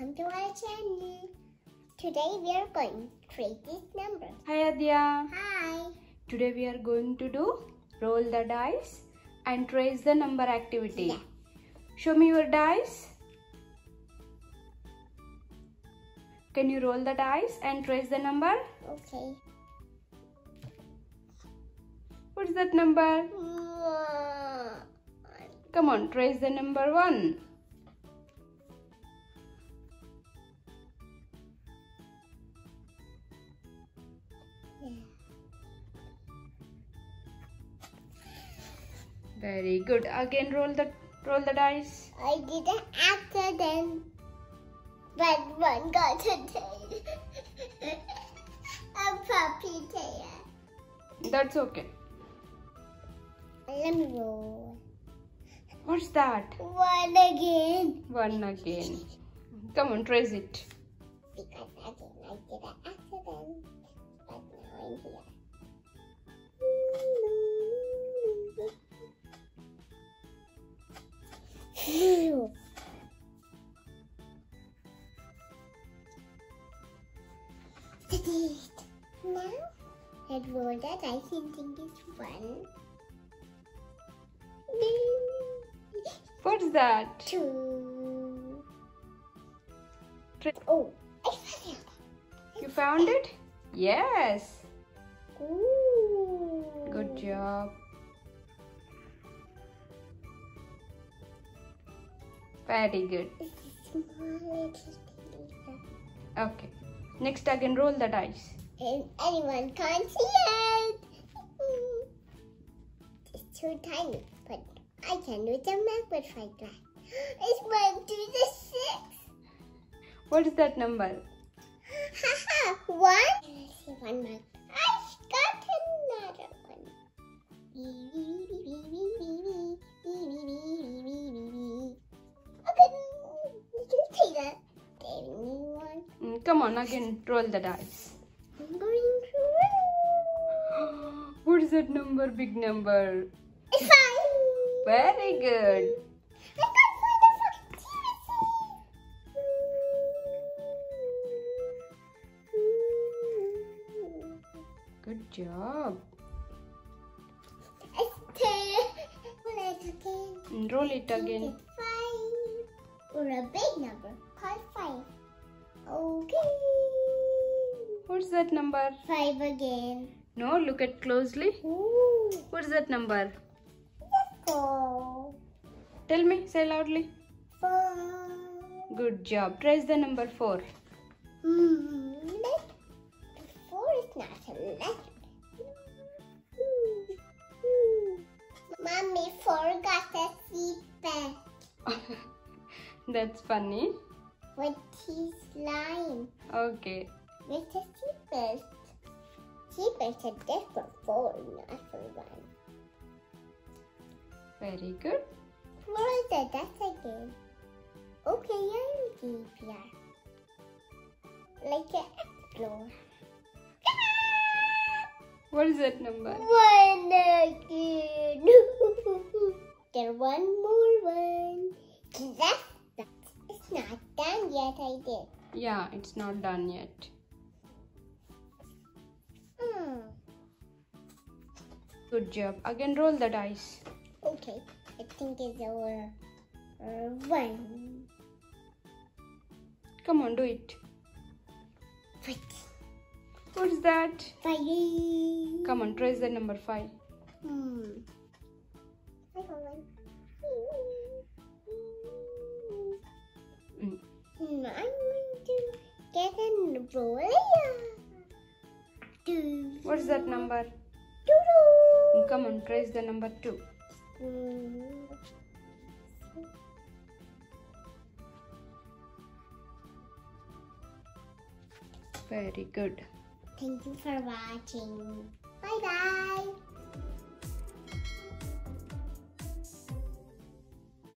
welcome to our channel. Today we are going to create this number. Hi Adya. Hi. Today we are going to do roll the dice and trace the number activity. Yeah. Show me your dice. Can you roll the dice and trace the number? Okay. What's that number? One. Come on, trace the number 1. Very good. Again roll the roll the dice. I did an accident, but one got a tail. a puppy tail. That's okay. Let me roll. What's that? One again. One again. Come on, trace it. Did it. Now, let's roll the dice and think it's one. What's that? Two. Oh, I found it. You found it? Yes. Ooh. Good job. Very good. It's a small little thing. Okay. Next again roll the dice. And anyone can't see it. It's too tiny, but I can do the with like that. It's one to the six. What is that number? Haha, one. Let's see one more. I got another Me one. Mm, come on again roll the dice. I'm going to roll. What is that number? Big number. It's fine. Very good. I can't find the fucking TV. Good job. It's ten. Let's again. Mm, Roll it again. Five. Or a big number. What's that number? Five again. No, look at closely. Ooh. What's that number? Let's go. Tell me, say loudly. Four. Good job. Trace the number 4. Hmm. Let- Four is not a letter. Mommy forgot the seatbelt That's funny. with his line Okay. With the seatbelt. Seatbelt are there for four, not for one. Very good. What is that? That's again. Okay, I'm deep here. Like an explore. What is that number? One again. there one more one. That's, that's it's not done yet. I did. Yeah, it's not done yet. Good job. Again, roll the dice. Okay. I think it's over. Uh, one. Come on, do it. Wait. What's that? Five. Come on, trace the number 5. Hmm. I. Mm. I'm going to get a. What's that number? Come on, trace the number 2. Hmm. Very good. Thank you for watching. Bye bye.